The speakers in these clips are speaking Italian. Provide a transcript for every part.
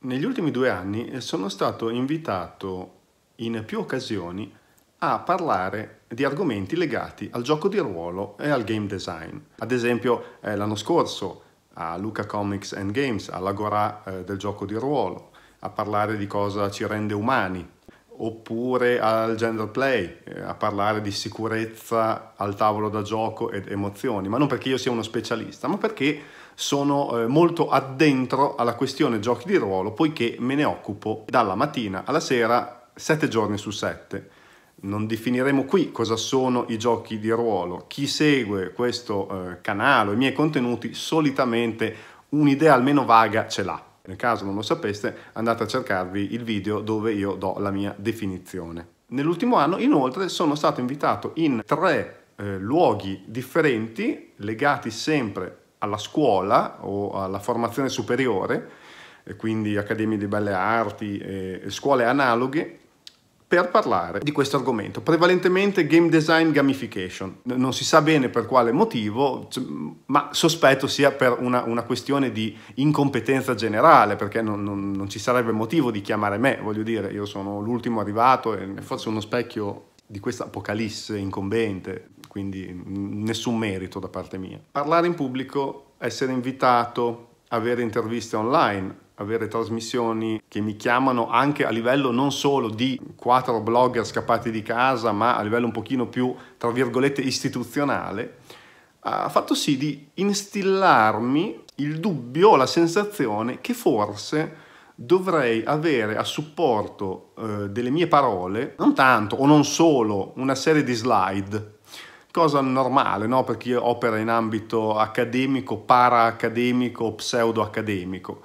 Negli ultimi due anni sono stato invitato in più occasioni a parlare di argomenti legati al gioco di ruolo e al game design. Ad esempio eh, l'anno scorso a Luca Comics and Games, all'Agora eh, del gioco di ruolo, a parlare di cosa ci rende umani, oppure al gender play, eh, a parlare di sicurezza al tavolo da gioco ed emozioni, ma non perché io sia uno specialista, ma perché sono eh, molto addentro alla questione giochi di ruolo, poiché me ne occupo dalla mattina alla sera, sette giorni su sette. Non definiremo qui cosa sono i giochi di ruolo. Chi segue questo eh, canale, i miei contenuti, solitamente un'idea almeno vaga ce l'ha. Nel caso non lo sapeste, andate a cercarvi il video dove io do la mia definizione. Nell'ultimo anno, inoltre, sono stato invitato in tre eh, luoghi differenti, legati sempre alla scuola o alla formazione superiore, quindi accademie di belle arti e scuole analoghe, per parlare di questo argomento, prevalentemente game design gamification. Non si sa bene per quale motivo, ma sospetto sia per una, una questione di incompetenza generale, perché non, non, non, ci sarebbe motivo di chiamare me, voglio dire, io sono l'ultimo arrivato e forse uno specchio di questa apocalisse incombente, quindi nessun merito da parte mia. Parlare in pubblico, essere invitato, avere interviste online, avere trasmissioni che mi chiamano anche a livello non solo di quattro blogger scappati di casa, ma a livello un pochino più, tra virgolette, istituzionale, ha fatto sì di instillarmi il dubbio, la sensazione che forse dovrei avere a supporto eh, delle mie parole non tanto o non solo una serie di slide cosa normale no? per chi opera in ambito accademico, para-accademico, pseudo-accademico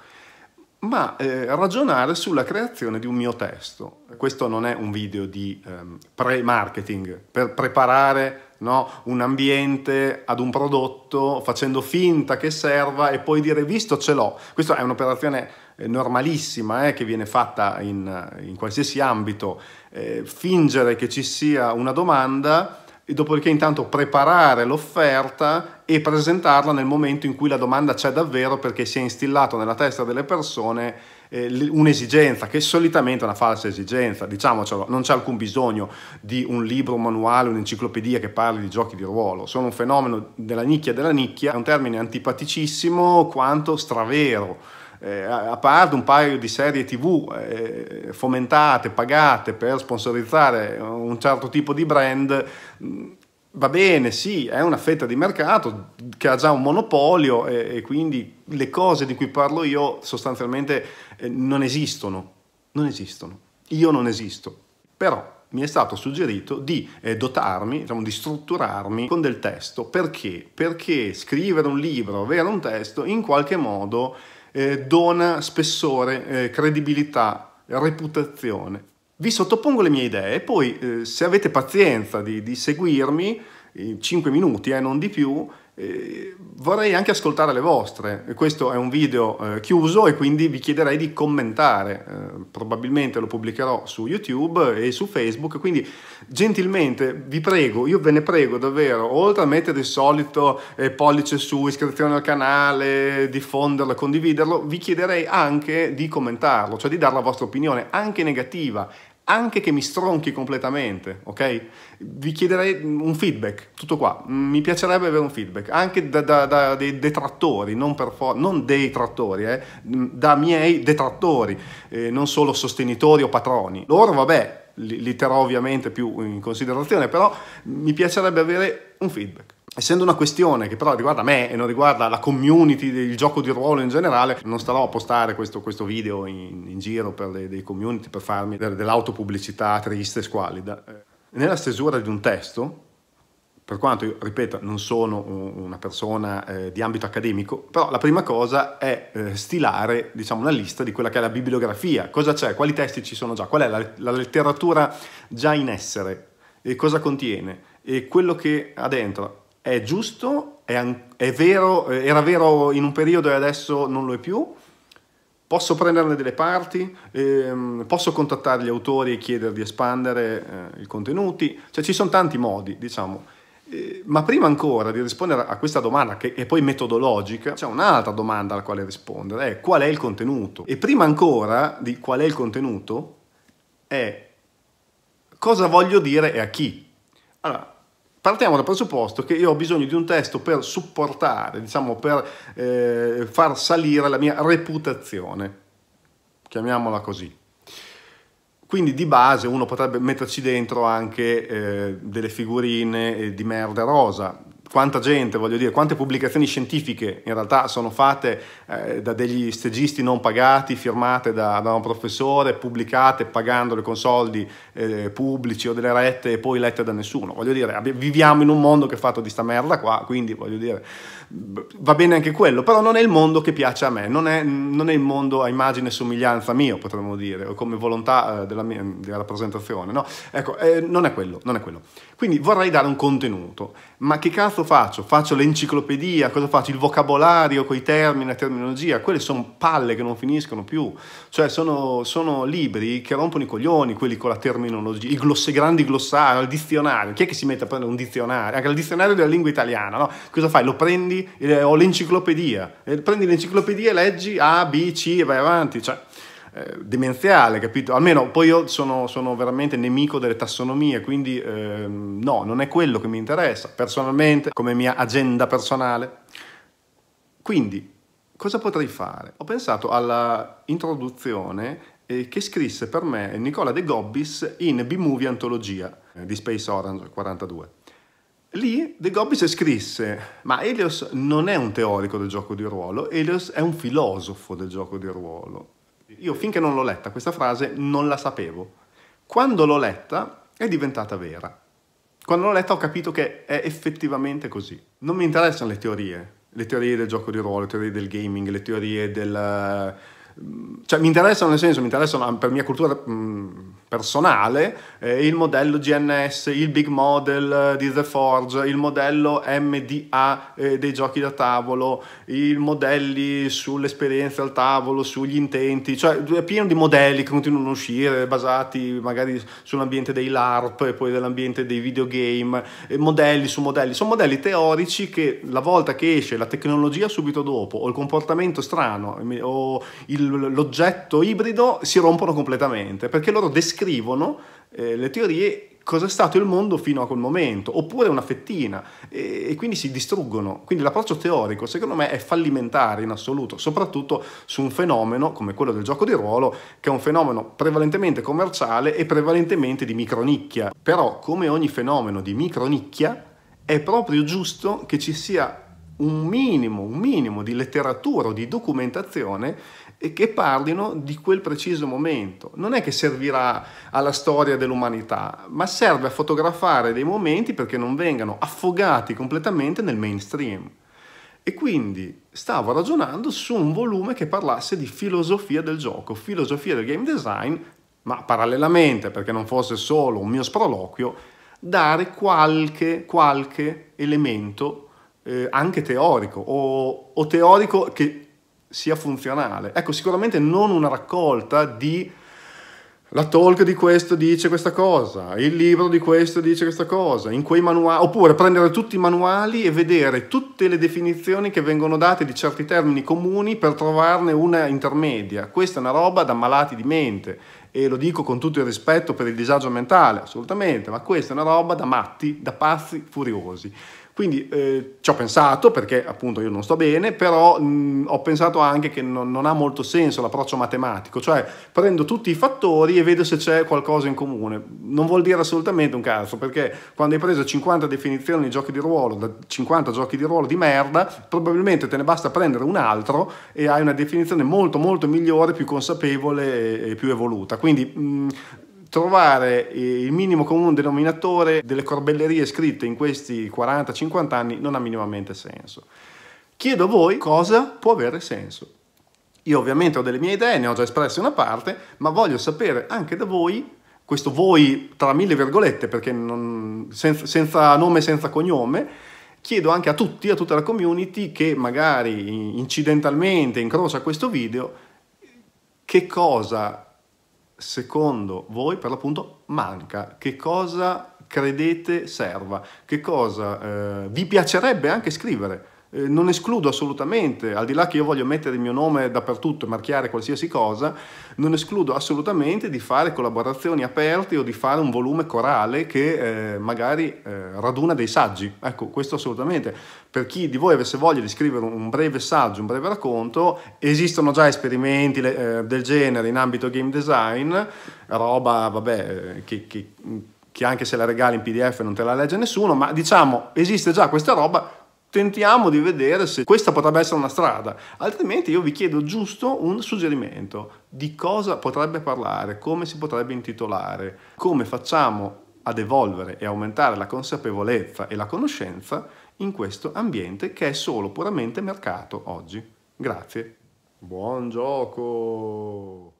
ma eh, ragionare sulla creazione di un mio testo. Questo non è un video di ehm, pre-marketing, per preparare no, un ambiente ad un prodotto facendo finta che serva e poi dire visto ce l'ho. Questa è un'operazione eh, normalissima eh, che viene fatta in, in qualsiasi ambito, eh, fingere che ci sia una domanda e dopodiché intanto preparare l'offerta e presentarla nel momento in cui la domanda c'è davvero perché si è instillato nella testa delle persone eh, un'esigenza che è solitamente una falsa esigenza, diciamocelo, non c'è alcun bisogno di un libro, un manuale, un'enciclopedia che parli di giochi di ruolo, sono un fenomeno della nicchia della nicchia, è un termine antipaticissimo quanto stravero eh, a parte un paio di serie tv eh, fomentate, pagate per sponsorizzare un certo tipo di brand, mm, va bene, sì, è una fetta di mercato che ha già un monopolio e, e quindi le cose di cui parlo io sostanzialmente eh, non esistono, non esistono. Io non esisto, però mi è stato suggerito di eh, dotarmi, diciamo, di strutturarmi con del testo. Perché? Perché scrivere un libro, avere un testo, in qualche modo eh, dona spessore, eh, credibilità, reputazione. Vi sottopongo le mie idee e poi eh, se avete pazienza di, di seguirmi, 5 minuti e eh, non di più, eh, vorrei anche ascoltare le vostre. Questo è un video eh, chiuso e quindi vi chiederei di commentare. Eh, probabilmente lo pubblicherò su YouTube e su Facebook, quindi gentilmente vi prego, io ve ne prego davvero, oltre a mettere il solito eh, pollice su, iscrizione al canale, diffonderlo, condividerlo, vi chiederei anche di commentarlo, cioè di dare la vostra opinione, anche negativa, anche che mi stronchi completamente, ok? Vi chiederei un feedback, tutto qua. Mi piacerebbe avere un feedback, anche da, da, da dei detrattori, non, for- non dei trattori, eh, da miei detrattori, eh, non solo sostenitori o patroni. Loro, vabbè, li, li terrò ovviamente più in considerazione, però mi piacerebbe avere un feedback essendo una questione che però riguarda me e non riguarda la community del gioco di ruolo in generale, non starò a postare questo, questo video in, in, giro per le, dei community per farmi dell'autopubblicità triste e squalida. Eh, nella stesura di un testo, per quanto io, ripeto, non sono una persona eh, di ambito accademico, però la prima cosa è eh, stilare, diciamo, una lista di quella che è la bibliografia. Cosa c'è? Quali testi ci sono già? Qual è la, la letteratura già in essere? E cosa contiene? E quello che ha dentro è giusto, è, è vero, era vero in un periodo e adesso non lo è più, posso prenderne delle parti, ehm, posso contattare gli autori e chiedere di espandere eh, i contenuti, cioè ci sono tanti modi, diciamo. Eh, ma prima ancora di rispondere a questa domanda, che è poi metodologica, c'è un'altra domanda alla quale rispondere, è qual è il contenuto? E prima ancora di qual è il contenuto, è cosa voglio dire e a chi. Allora, partiamo dal presupposto che io ho bisogno di un testo per supportare, diciamo, per eh, far salire la mia reputazione, chiamiamola così. Quindi di base uno potrebbe metterci dentro anche eh, delle figurine eh, di merda rosa, quanta gente, voglio dire, quante pubblicazioni scientifiche in realtà sono fatte eh, da degli stagisti non pagati, firmate da, da, un professore, pubblicate pagandole con soldi eh, pubblici o delle rette e poi lette da nessuno. Voglio dire, viviamo in un mondo che è fatto di sta merda qua, quindi voglio dire, va bene anche quello, però non è il mondo che piace a me, non è, non è il mondo a immagine e somiglianza mio, potremmo dire, o come volontà eh, della mia della rappresentazione, no? Ecco, eh, non è quello, non è quello. Quindi vorrei dare un contenuto, ma che cazzo faccio? Faccio l'enciclopedia, cosa faccio? Il vocabolario con i termini, la terminologia, quelle sono palle che non finiscono più, cioè sono, sono libri che rompono i coglioni, quelli con la terminologia, i, gloss, grandi glossari, il dizionario, chi è che si mette a prendere un dizionario? Anche il dizionario della lingua italiana, no? Cosa fai? Lo prendi, eh, ho l'enciclopedia, eh, prendi l'enciclopedia e leggi A, B, C e vai avanti, cioè eh, demenziale, capito? Almeno poi io sono, sono veramente nemico delle tassonomie, quindi eh, no, non è quello che mi interessa personalmente, come mia agenda personale. Quindi, cosa potrei fare? Ho pensato alla introduzione eh, che scrisse per me Nicola De Gobbis in B-Movie Antologia eh, di Space Orange 42. Lì De Gobbis scrisse, ma Elios non è un teorico del gioco di ruolo, Elios è un filosofo del gioco di ruolo. Io finché non l'ho letta questa frase non la sapevo. Quando l'ho letta è diventata vera. Quando l'ho letta ho capito che è effettivamente così. Non mi interessano le teorie, le teorie del gioco di ruolo, le teorie del gaming, le teorie del... Cioè mi interessano nel senso, mi interessano per mia cultura personale, eh, il modello GNS, il big model eh, di The Forge, il modello MDA eh, dei giochi da tavolo, i modelli sull'esperienza al tavolo, sugli intenti, cioè è pieno di modelli che continuano a uscire basati magari sull'ambiente dei LARP e poi dell'ambiente dei videogame, modelli su modelli, sono modelli teorici che la volta che esce la tecnologia subito dopo o il comportamento strano o il, l'oggetto ibrido si rompono completamente perché loro descrivono descrivono eh, le teorie cosa è stato il mondo fino a quel momento, oppure una fettina, e, e, quindi si distruggono. Quindi l'approccio teorico, secondo me, è fallimentare in assoluto, soprattutto su un fenomeno come quello del gioco di ruolo, che è un fenomeno prevalentemente commerciale e prevalentemente di micronicchia. Però, come ogni fenomeno di micronicchia, è proprio giusto che ci sia un minimo, un minimo di letteratura o di documentazione e che parlino di quel preciso momento. Non è che servirà alla storia dell'umanità, ma serve a fotografare dei momenti perché non vengano affogati completamente nel mainstream. E quindi stavo ragionando su un volume che parlasse di filosofia del gioco, filosofia del game design, ma parallelamente, perché non fosse solo un mio sproloquio, dare qualche, qualche elemento eh, anche teorico o, o teorico che sia funzionale. Ecco, sicuramente non una raccolta di la talk di questo dice questa cosa, il libro di questo dice questa cosa, in quei manuali, oppure prendere tutti i manuali e vedere tutte le definizioni che vengono date di certi termini comuni per trovarne una intermedia. Questa è una roba da malati di mente e lo dico con tutto il rispetto per il disagio mentale, assolutamente, ma questa è una roba da matti, da pazzi furiosi. Quindi eh, ci ho pensato perché appunto io non sto bene, però mh, ho pensato anche che non, non, ha molto senso l'approccio matematico, cioè prendo tutti i fattori e vedo se c'è qualcosa in comune. Non vuol dire assolutamente un cazzo, perché quando hai preso 50 definizioni di giochi di ruolo, da 50 giochi di ruolo di merda, probabilmente te ne basta prendere un altro e hai una definizione molto molto migliore, più consapevole e più evoluta. Quindi mh, trovare il minimo comune denominatore delle corbellerie scritte in questi 40-50 anni non ha minimamente senso. Chiedo a voi cosa può avere senso. Io ovviamente ho delle mie idee, ne ho già espresse una parte, ma voglio sapere anche da voi, questo voi tra mille virgolette, perché non, senza, senza nome e senza cognome, chiedo anche a tutti, a tutta la community che magari incidentalmente incrocia questo video, che cosa secondo voi per l'appunto manca? Che cosa credete serva, che cosa eh, vi piacerebbe anche scrivere. Eh, non escludo assolutamente, al di là che io voglio mettere il mio nome dappertutto e marchiare qualsiasi cosa, non escludo assolutamente di fare collaborazioni aperte o di fare un volume corale che eh, magari eh, raduna dei saggi. Ecco, questo assolutamente. Per chi di voi avesse voglia di scrivere un breve saggio, un breve racconto, esistono già esperimenti eh, del genere in ambito game design, roba, vabbè, eh, che, che che anche se la regali in PDF non te la legge nessuno, ma diciamo esiste già questa roba, tentiamo di vedere se questa potrebbe essere una strada, altrimenti io vi chiedo giusto un suggerimento di cosa potrebbe parlare, come si potrebbe intitolare, come facciamo ad evolvere e aumentare la consapevolezza e la conoscenza in questo ambiente che è solo puramente mercato oggi. Grazie. Buon gioco!